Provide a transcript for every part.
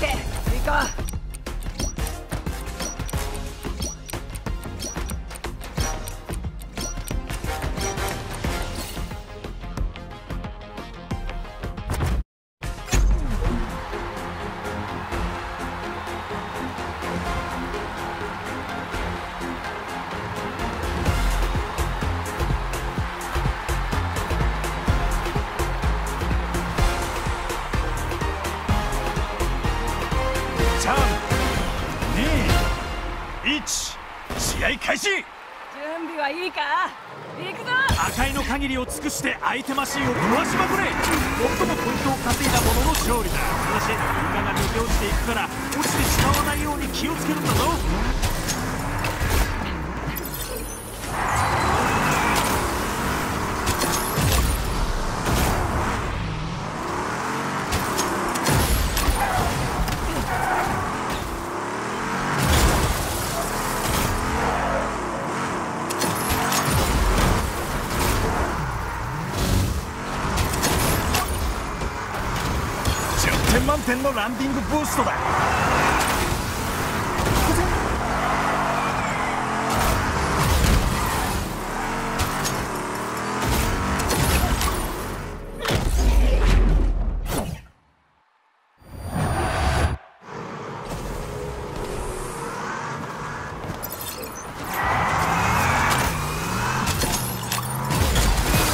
して行こう。321試合開始。準備はいいか？行くぞ！破壊の限りを尽くして相手マシンを壊しまくれ。最もポイントを稼いだ者の勝利だ。ただしイカが抜け落ちていくから落ちてしまわないように気をつけるんだぞ10点満点のランディングブーストだ。いい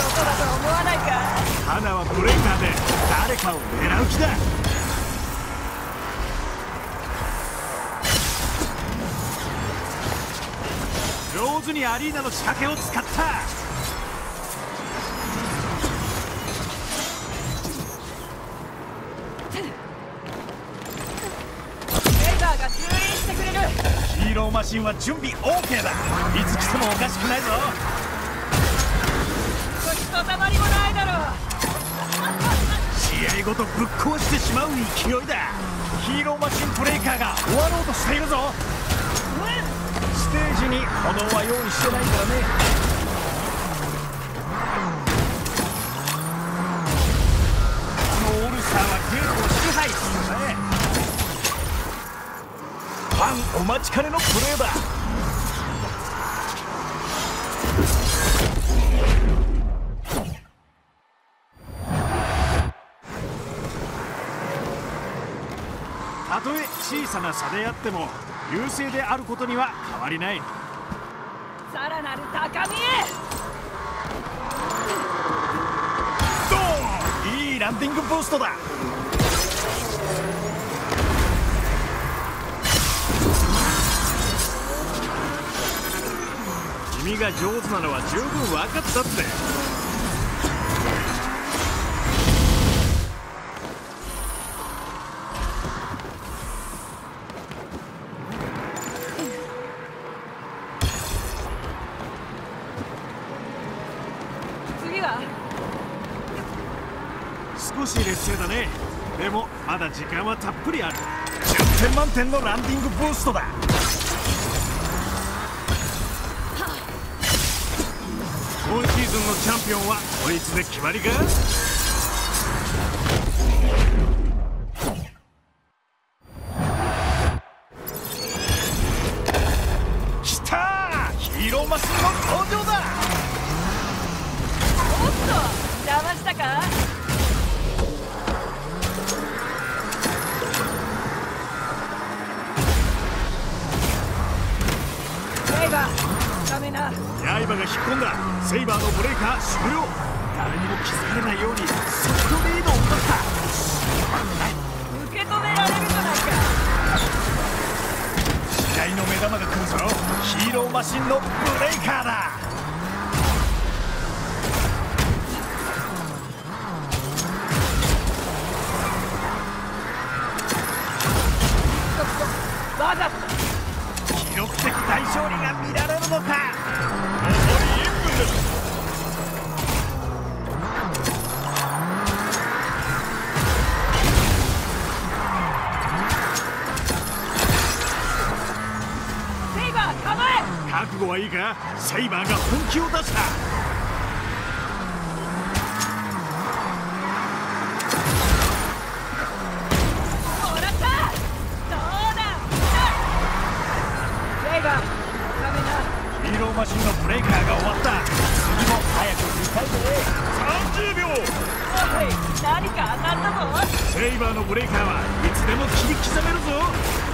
音だと思わないか。花はブレイカーで誰かを狙う気だ上手にアリーナの仕掛けを使った。レーザーが蹂躙してくれる。ヒーローマシンは準備 OK だ。いつ来てもおかしくないぞ。ひとたまりもないだろ試合ごとぶっ壊してしまう勢いだ。ヒーローマシンブレイカーが終わろうとしているぞステージに炎は用意してないからね。ファンお待ちかねのプレーだたとえ小さな差であっても優勢であることには変わりない。さらなる高みへ！ドーン！いいランディングブーストだ。君が上手なのは十分分かったって少し劣勢だね。でもまだ時間はたっぷりある。10点満点のランディングブーストだ。今シーズンのチャンピオンはこいつで決まりか？きた！ヒーローマシンの登場だ！おっと邪魔したか？ダメな。刃が引っ込んだ。セイバーのブレイカー終了。誰にも気づかれないようにソフトリードを取った。受け止められるじゃないか。試合の目玉が来るぞ。ヒーローマシンのブレイカーだ構え覚悟はいいかセイバーが本気を出した。ヒーローマシンのブレーカーが終わった。次も早く見たいぜ。30秒。おい何か当たったぞ。セイバーのブレーカーはいつでも切り刻めるぞ。